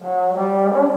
Thank you.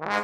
you